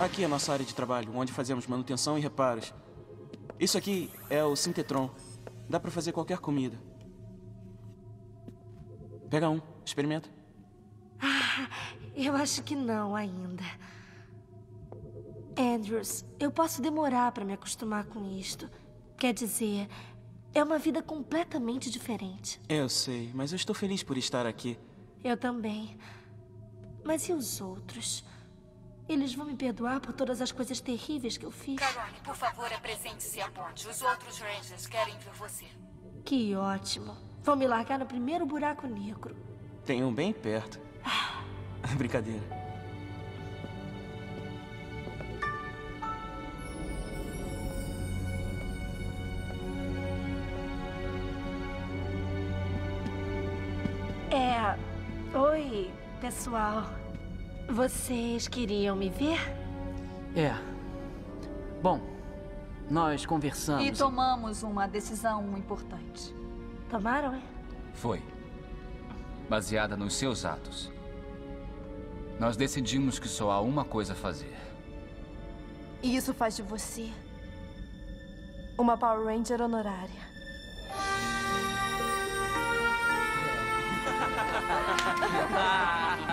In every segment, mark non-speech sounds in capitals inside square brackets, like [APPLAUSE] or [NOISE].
Aqui é a nossa área de trabalho, onde fazemos manutenção e reparos. Isso aqui é o Sintetron. Dá pra fazer qualquer comida. Pega um, experimenta. Ah, eu acho que não ainda. Andrews, eu posso demorar para me acostumar com isto. Quer dizer, é uma vida completamente diferente. Eu sei, mas eu estou feliz por estar aqui. Eu também. Mas e os outros? Eles vão me perdoar por todas as coisas terríveis que eu fiz? Carone, por favor, apresente-se à ponte. Os outros Rangers querem ver você. Que ótimo. Vão me largar no primeiro buraco negro. Tem um bem perto. Ah. [LAUGHS] Brincadeira. É. Oi, pessoal. Vocês queriam me ver? É. Bom, nós conversamos. E tomamos uma decisão importante. Tomaram, é? Foi. Baseada nos seus atos. Nós decidimos que só há uma coisa a fazer. E isso faz de você uma Power Ranger honorária. [LAUGHS]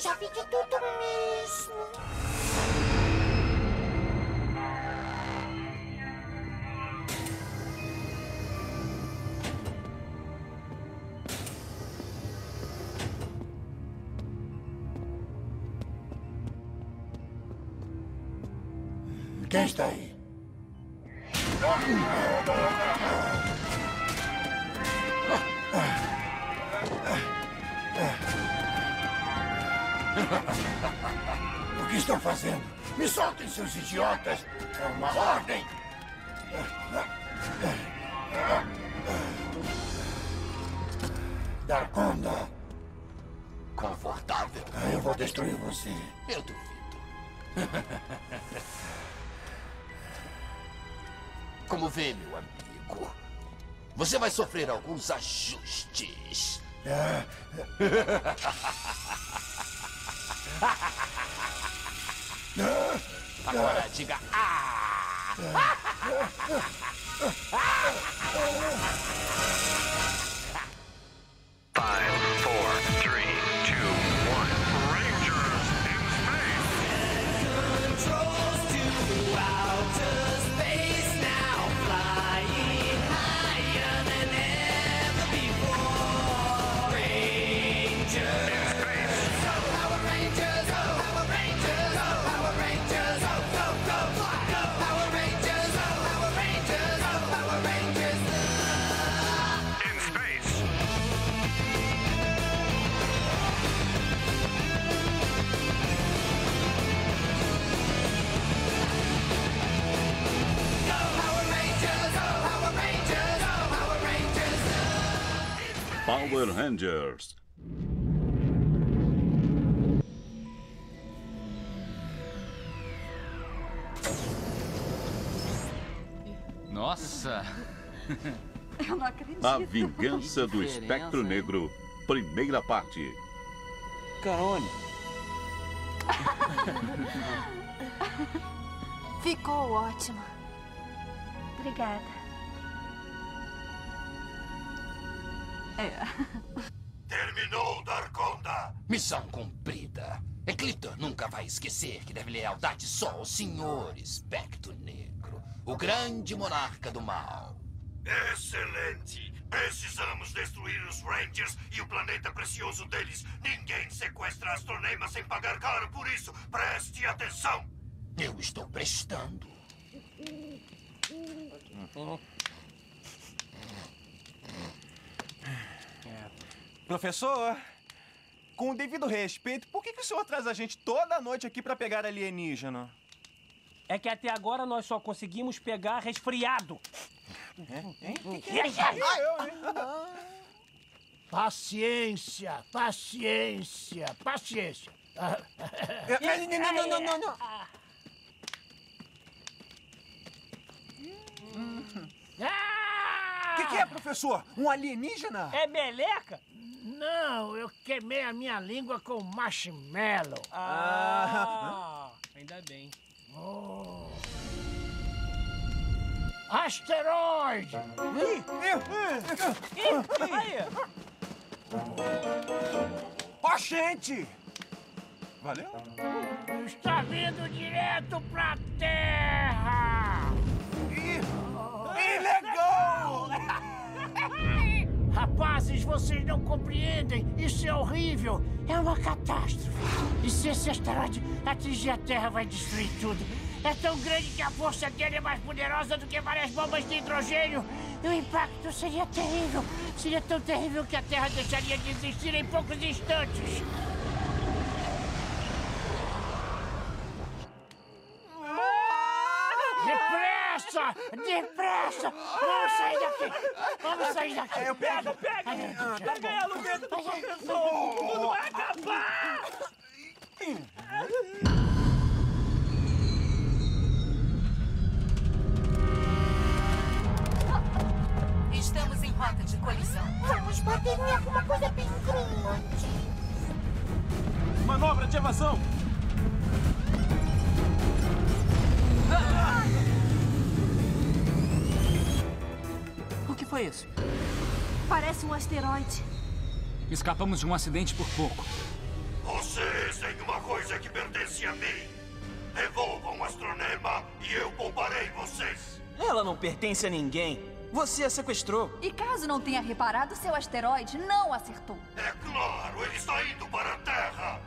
já vi de tudo mesmo. Quem está aí? O que estão fazendo? Me soltem, seus idiotas! É uma ordem! Darkonda! Confortável? Eu vou destruir você. Eu duvido. Como vê, meu amigo, você vai sofrer alguns ajustes. [LAUGHS] 友達が。ああ Power Rangers. Nossa! [LAUGHS] Eu não acredito. A Vingança do Espectro hein? Negro, primeira parte. Carone. [LAUGHS] Ficou ótimo. Obrigada. É. Terminou, Darkonda! Missão cumprida. Ecliptor nunca vai esquecer que deve lealdade só ao Senhor Espectro Negro, o grande monarca do mal. Excelente! Precisamos destruir os Rangers e o planeta precioso deles. Ninguém sequestra Astronema sem pagar caro por isso. Preste atenção! Eu estou prestando. Professor, com o devido respeito, por que, que o senhor traz a gente toda noite aqui pra pegar alienígena? É que até agora nós só conseguimos pegar resfriado. Hein? Paciência, paciência, paciência. Ah, Não, não, não, não, não. O que, que é, professor? Um alienígena? É meleca? Não, eu queimei a minha língua com marshmallow. Ah, ainda bem. Oh. Asteroide! Ó, gente! Valeu? Está vindo direto pra Terra! Ilegal! Rapazes, vocês não compreendem. Isso é horrível. É uma catástrofe. E se esse asteroide atingir a Terra, vai destruir tudo. É tão grande que a força dele é mais poderosa do que várias bombas de hidrogênio. E o impacto seria terrível. Seria tão terrível que a Terra deixaria de existir em poucos instantes. Depressa! Depressa! Vamos sair daqui! Vamos sair daqui! Eu pego, pega! Pega ela, o dedo da professor! O mundo vai acabar! Estamos em rota de colisão. Vamos bater em alguma coisa bem grande. Manobra de evasão! O que foi isso? Parece um asteroide. Escapamos de um acidente por pouco. Vocês têm uma coisa que pertence a mim. Devolvam o astronema e eu pouparei vocês. Ela não pertence a ninguém. Você a sequestrou. E caso não tenha reparado, seu asteroide não acertou. É claro, ele está indo para a Terra.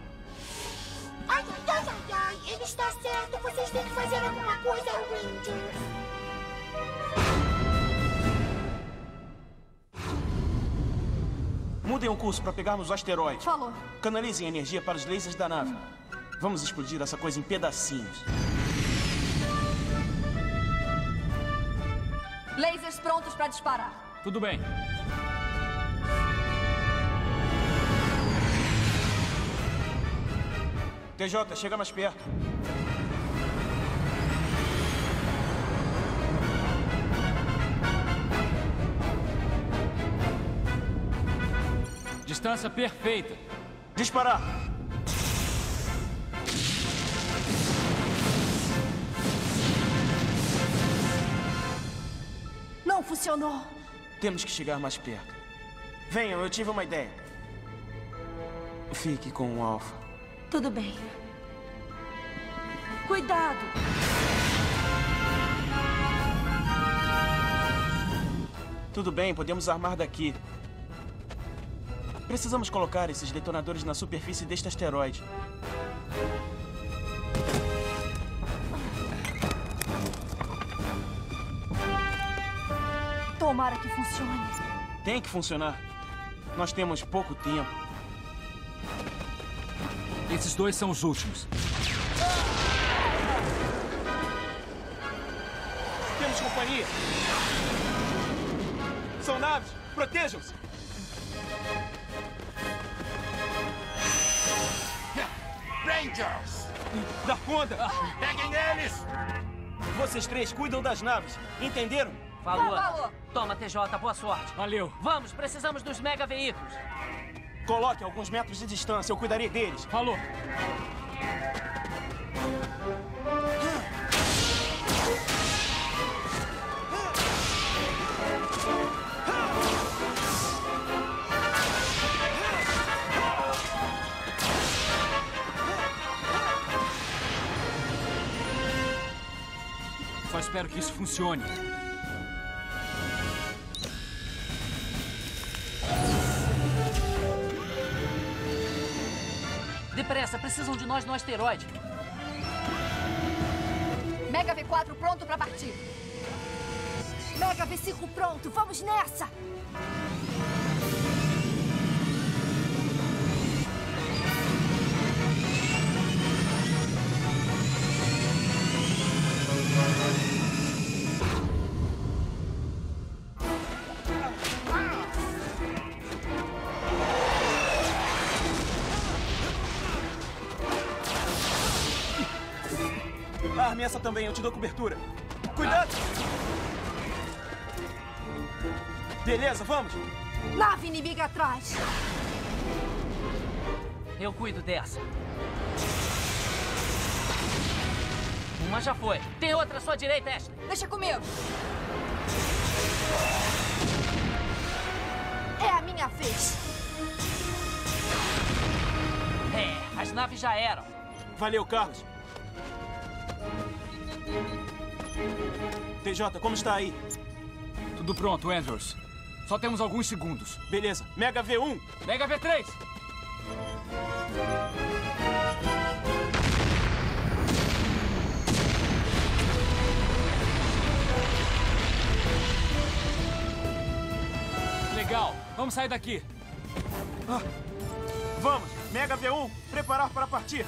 Ai, ai, ai, ai, ele está certo. Vocês têm que fazer alguma coisa, Rangers. Mudem o curso para pegarmos o asteroide. Falou. Canalizem energia para os lasers da nave. Vamos explodir essa coisa em pedacinhos. Lasers prontos para disparar. Tudo bem. TJ, chega mais perto. Distância perfeita. Disparar! Não funcionou. Temos que chegar mais perto. Venham, eu tive uma ideia. Fique com o Alpha. Tudo bem. Cuidado! Tudo bem, podemos armar daqui. Precisamos colocar esses detonadores na superfície deste asteroide. Tomara que funcione. Tem que funcionar. Nós temos pouco tempo. Esses dois são os últimos. Temos companhia. São naves. Protejam-se. Rangers! Dá conta. Peguem eles! Vocês três cuidam das naves. Entenderam? Falou. Falou. Toma, TJ, boa sorte. Valeu. Vamos, precisamos dos mega veículos. Coloque alguns metros de distância. Eu cuidarei deles. Falou. Espero que isso funcione. Depressa, precisam de nós no asteroide. Mega V4 pronto para partir. Mega V5 pronto, vamos nessa! Essa também, eu te dou cobertura. Cuidado! Beleza, vamos? Nave inimiga atrás! Eu cuido dessa. Uma já foi. Tem outra à sua direita, Ashley. Deixa comigo. É a minha vez. É, as naves já eram. Valeu, Carlos. TJ, como está aí? Tudo pronto, Andrews. Só temos alguns segundos. Beleza. Mega V1. Mega V3. Legal. Vamos sair daqui. Ah, vamos. Mega V1, preparar para partir.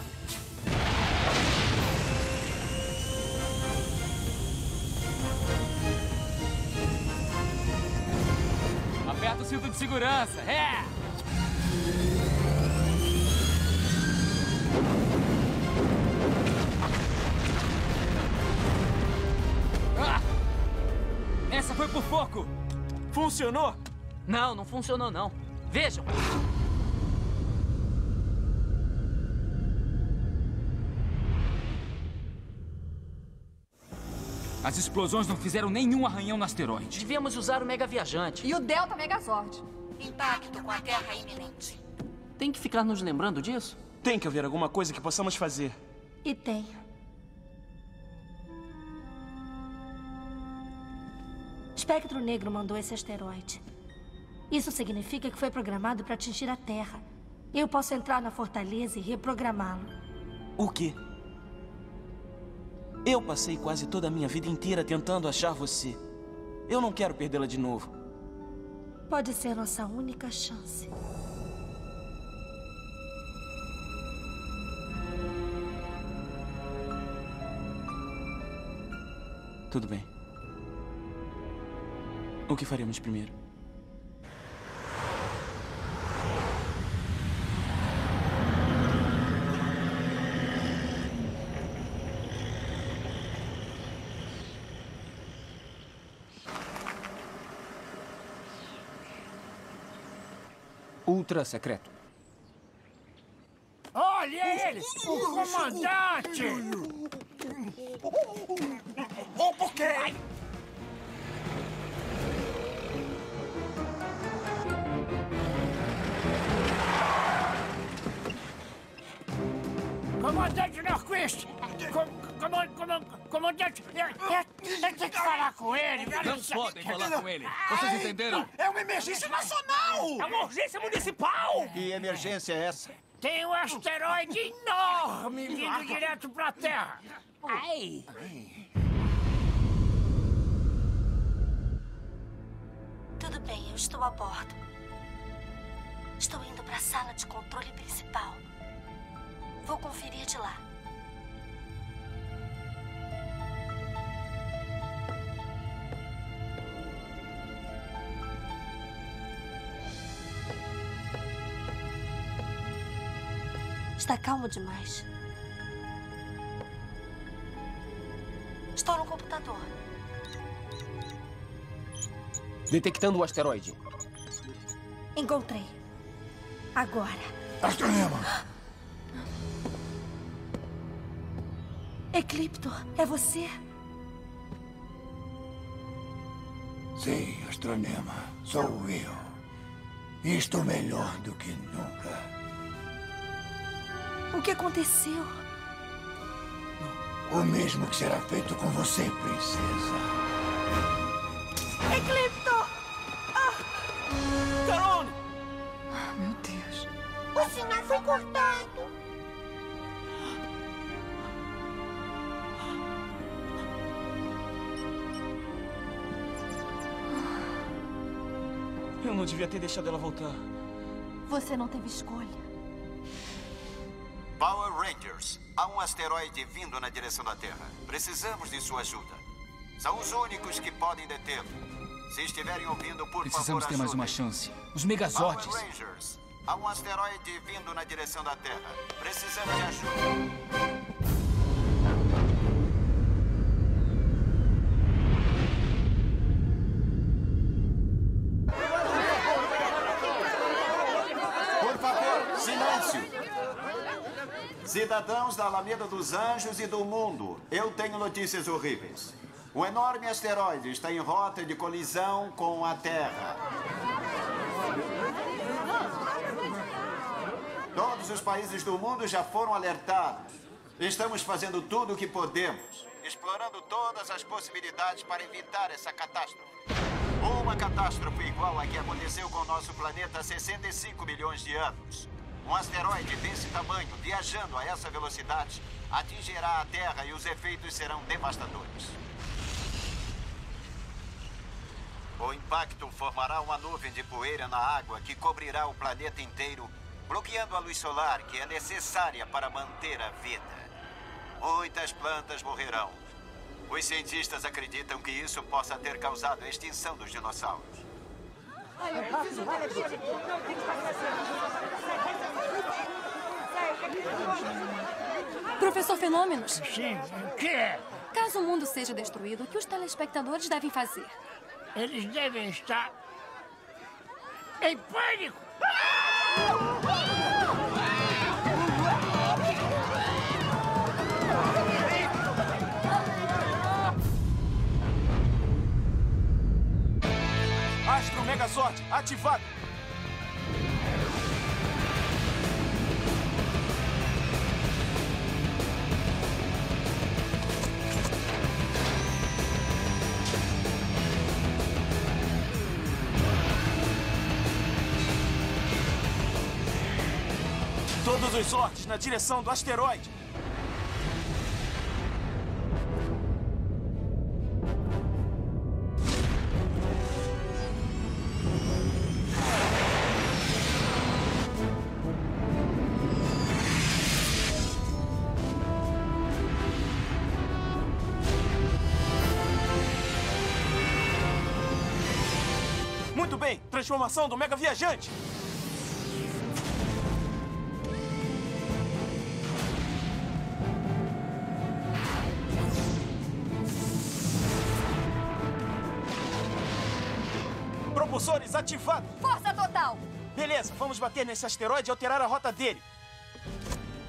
Cinto de segurança. É! Ah! Essa foi por pouco. Funcionou? Não, não funcionou não. Vejam. As explosões não fizeram nenhum arranhão no asteroide. Devíamos usar o Mega Viajante. E o Delta Megazord. Impacto com a Terra iminente. Tem que ficar nos lembrando disso? Tem que haver alguma coisa que possamos fazer. E tem. Espectro Negro mandou esse asteroide. Isso significa que foi programado para atingir a Terra. Eu posso entrar na fortaleza e reprogramá-lo. O quê? Eu passei quase toda a minha vida inteira tentando achar você. Eu não quero perdê-la de novo. Pode ser nossa única chance. Tudo bem. O que faremos primeiro? Ultra secreto. Olha ele! O comandante! O porquê? Comandante comandante, eu, eu, eu tenho que falar com ele. Não podem falar com ele. Vocês entenderam? É uma emergência nacional! É uma urgência municipal! Que emergência é essa? Tem um asteroide enorme vindo direto pra Terra. Ai! Tudo bem, eu estou a bordo. Estou indo para a sala de controle principal. Vou conferir de lá. Está calmo demais. Estou no computador. Detectando o asteroide. Encontrei. Agora. Astronema! Eclipto, é você? Sim, Astronema, sou eu. E estou melhor do que nunca. O que aconteceu? O mesmo que será feito com você, princesa. Eclipto! Carone! Meu Deus. O sinal foi cortado. Eu não devia ter deixado ela voltar. Você não teve escolha. Rangers, há um asteroide vindo na direção da Terra. Precisamos de sua ajuda. São os únicos que podem detê-lo. Se estiverem ouvindo, por Precisamos favor, ter mais uma chance. Os Megazords. Power Rangers, há um asteroide vindo na direção da Terra. Precisamos de ajuda. Cidadãos da Alameda dos Anjos e do mundo, eu tenho notícias horríveis. Um enorme asteroide está em rota de colisão com a Terra. Todos os países do mundo já foram alertados. Estamos fazendo tudo o que podemos, explorando todas as possibilidades para evitar essa catástrofe. Uma catástrofe igual a que aconteceu com o nosso planeta há 65 milhões de anos. Um asteroide desse tamanho, viajando a essa velocidade, atingirá a Terra e os efeitos serão devastadores. O impacto formará uma nuvem de poeira na água que cobrirá o planeta inteiro, bloqueando a luz solar que é necessária para manter a vida. Muitas plantas morrerão. Os cientistas acreditam que isso possa ter causado a extinção dos dinossauros. Professor Fenômenos. Sim, o quê? Caso o mundo seja destruído, o que os telespectadores devem fazer? Eles devem estar em pânico. Astro Megazord ativado. Todos os sortes na direção do asteroide. Muito bem, transformação do Mega Viajante. Propulsores ativados. Força total! Beleza, vamos bater nesse asteroide e alterar a rota dele.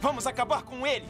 Vamos acabar com ele.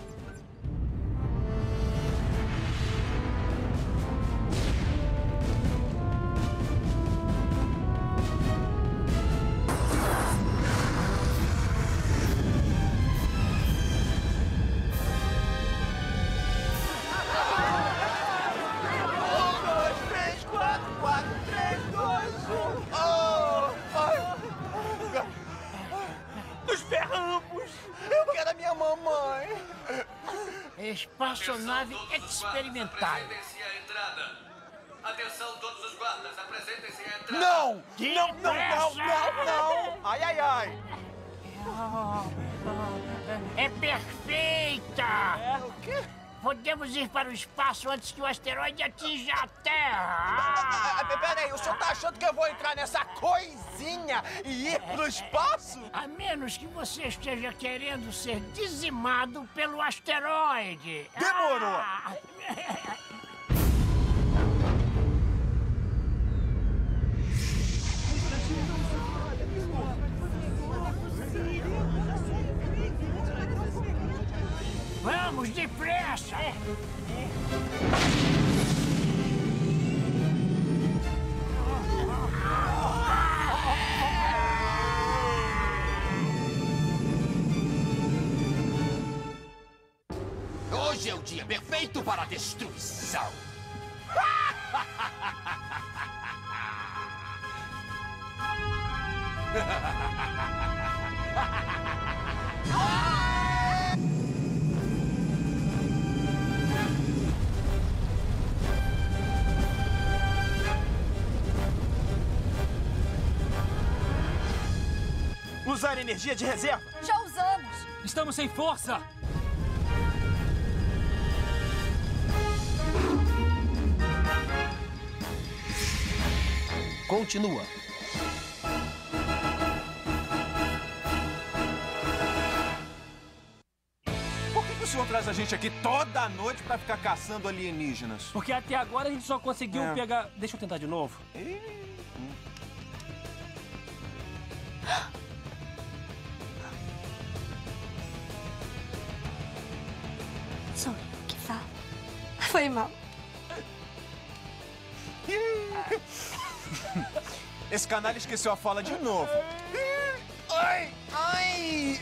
Espaçonave experimental. Atenção, todos os guardas, apresentem-se à entrada. Não! Não, não, não, não, não! Ai, ai, ai! É perfeita! É? O quê? Podemos ir para o espaço antes que o asteroide atinja a Terra! Ah, Peraí, o senhor tá achando que eu vou entrar nessa coisinha e ir pro espaço? A menos que você esteja querendo ser dizimado pelo asteroide. Demorou. Ah. [LAUGHS] Vamos depressa! Hoje é o dia perfeito para a destruição. Usar energia de reserva. Já usamos! Estamos sem força! Continua. Por que, que o senhor traz a gente aqui toda noite pra ficar caçando alienígenas? Porque até agora a gente só conseguiu É. pegar. Deixa eu tentar de novo. Sou Foi mal. Esse canalha esqueceu a fala de novo. Ai! Ai!